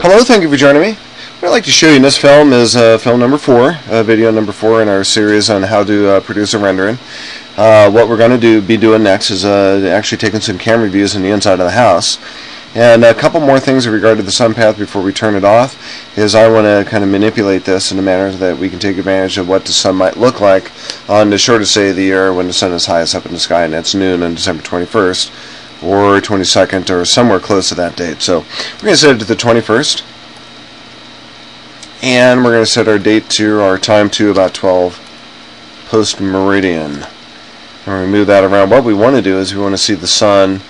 Hello, thank you for joining me. What I'd like to show you in this film is uh, film number four, uh, video number four in our series on how to uh, produce a rendering. Uh, what we're going to do, be doing next is uh, actually taking some camera views in the inside of the house. And a couple more things in regard to the sun path before we turn it off is I want to kind of manipulate this in a manner that we can take advantage of what the sun might look like on the shortest day of the year when the sun is highest up in the sky and that's noon on December 21st or 22nd or somewhere close to that date. So we're going to set it to the 21st and we're going to set our date to our time to about 12 post meridian. And we move that around. What we want to do is we want to see the sun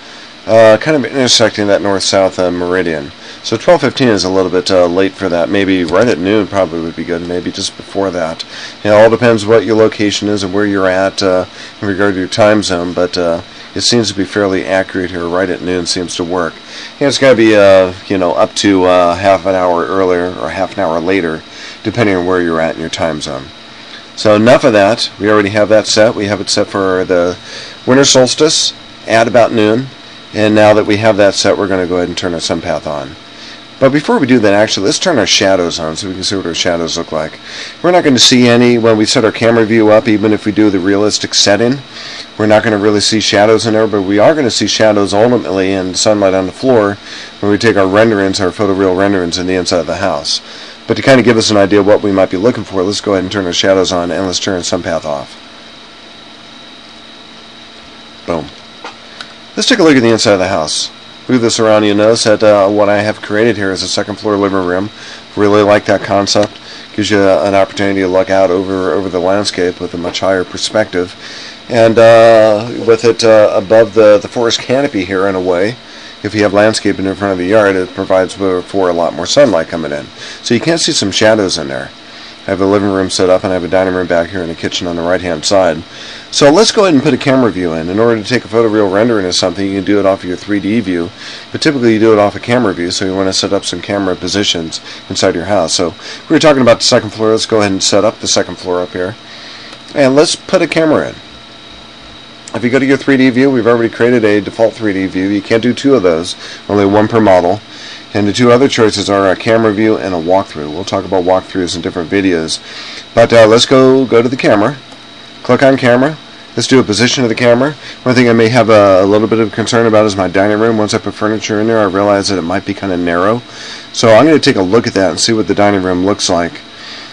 uh, kind of intersecting that north-south uh, meridian. So 12:15 is a little bit uh, late for that. Maybe right at noon probably would be good. Maybe just before that. It all depends what your location is and where you're at uh, in regard to your time zone. But uh, it seems to be fairly accurate here. Right at noon seems to work. And it's got to be uh, you know up to uh, half an hour earlier or half an hour later, depending on where you're at in your time zone. So enough of that. We already have that set. We have it set for the winter solstice at about noon. And now that we have that set, we're going to go ahead and turn our sun path on. But before we do that, actually, let's turn our shadows on so we can see what our shadows look like. We're not going to see any when we set our camera view up, even if we do the realistic setting. We're not going to really see shadows in there, but we are going to see shadows ultimately in sunlight on the floor when we take our renderings, our photoreal renderings in the inside of the house. But to kind of give us an idea of what we might be looking for, let's go ahead and turn our shadows on and let's turn sun path off. Boom. Let's take a look at the inside of the house move this around, you notice that uh, what I have created here is a second floor living room. Really like that concept. Gives you an opportunity to look out over over the landscape with a much higher perspective, and uh, with it uh, above the the forest canopy here in a way. If you have landscaping in front of the yard, it provides for a lot more sunlight coming in. So you can see some shadows in there. I have a living room set up and I have a dining room back here and a kitchen on the right hand side. So let's go ahead and put a camera view in. In order to take a photoreal rendering of something, you can do it off of your 3D view, but typically you do it off a camera view, so you want to set up some camera positions inside your house. So we were talking about the second floor. Let's go ahead and set up the second floor up here. And let's put a camera in. If you go to your 3D view, we've already created a default 3D view. You can't do two of those, only one per model. And the two other choices are a camera view and a walkthrough. We'll talk about walkthroughs in different videos. But uh, let's go go to the camera. Click on camera. Let's do a position of the camera. One thing I may have a, a, little bit of concern about is my dining room. Once I put furniture in there, I realize that it might be kind of narrow. So I'm going to take a look at that and see what the dining room looks like.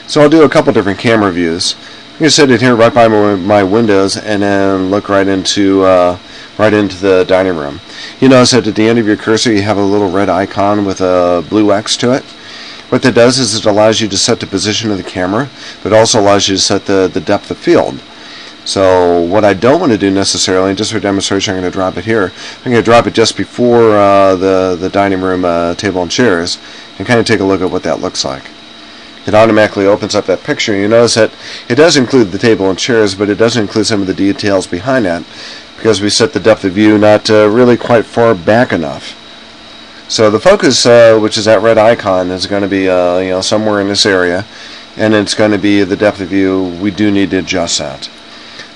So I'll do a couple different camera views. I'm going to set it here right by my, my windows and then look right into uh, right into the dining room. You notice that at the end of your cursor you have a little red icon with a blue X to it. What that does is it allows you to set the position of the camera, but also allows you to set the, the depth of field. So what I don't want to do necessarily, just for demonstration, I'm going to drop it here. I'm going to drop it just before uh, the, the dining room uh, table and chairs and kind of take a look at what that looks like. It automatically opens up that picture. You notice that it does include the table and chairs, but it doesn't include some of the details behind that because we set the depth of view not uh, really quite far back enough. So the focus, uh, which is that red icon, is going to be uh, you know somewhere in this area, and it's going to be the depth of view. We do need to adjust that.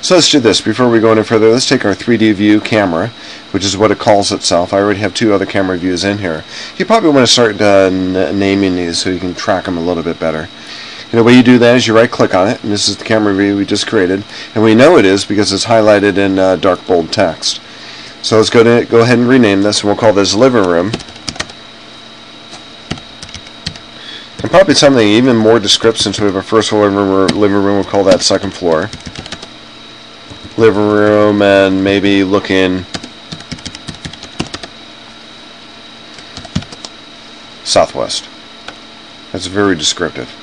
So let's do this. Before we go any further, let's take our 3D view camera, which is what it calls itself. I already have two other camera views in here. You probably want to start uh, naming these so you can track them a little bit better. And the way you do that is you right click on it, and this is the camera view we just created. And we know it is because it's highlighted in uh, dark bold text. So let's go, to, go ahead and rename this, and we'll call this living room. And probably something even more descriptive since we have a first floor living room, living room we'll call that second floor. Living room and maybe looking southwest. That's very descriptive.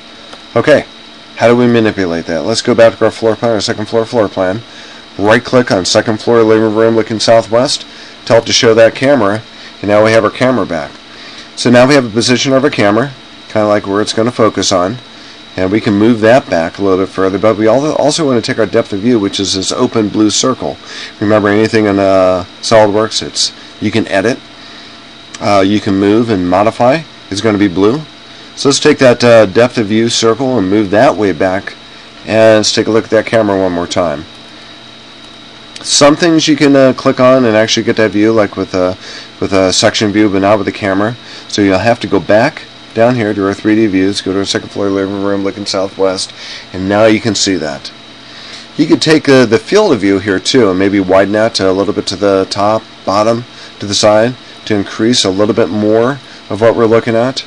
Okay, how do we manipulate that? Let's go back to our floor plan, our second floor floor plan. Right click on second floor living room looking southwest. Tell it to show that camera. And now we have our camera back. So now we have a position of our camera, kind of like where it's going to focus on. And we can move that back a little bit further, but we also want to take our depth of view, which is this open blue circle. Remember, anything in uh, SolidWorks, it's you can edit, uh, you can move and modify. It's going to be blue. So let's take that uh, depth of view circle and move that way back and let's take a look at that camera one more time. Some things you can uh, click on and actually get that view like with a, with a section view but not with the camera. So you'll have to go back down here to our 3D views, go to our second floor living room looking southwest, and now you can see that. You could take uh, the field of view here too and maybe widen that a little bit to the top, bottom, to the side to increase a little bit more of what we're looking at.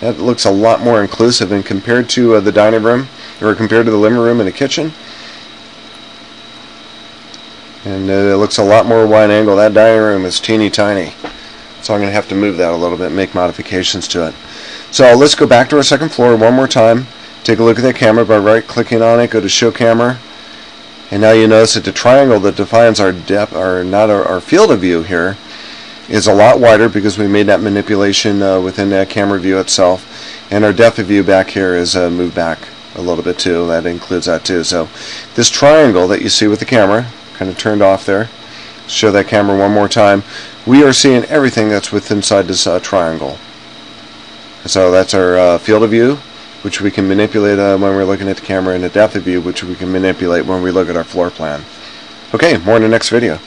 That looks a lot more inclusive and compared to uh, the dining room or compared to the living room and the kitchen. And uh, it looks a lot more wide angle. That dining room is teeny tiny. So I'm going to have to move that a little bit, make modifications to it. So let's go back to our second floor one more time. Take a look at that camera by right clicking on it, go to show camera. And now you notice that the triangle that defines our depth, or not our, our field of view here, is a lot wider because we made that manipulation uh, within that camera view itself. And our depth of view back here is uh, moved back a little bit too. That includes that too. So this triangle that you see with the camera, kind of turned off there, show that camera one more time, we are seeing everything that's within inside this uh, triangle. So that's our uh, field of view, which we can manipulate uh, when we're looking at the camera, and the depth of view, which we can manipulate when we look at our floor plan. Okay, more in the next video.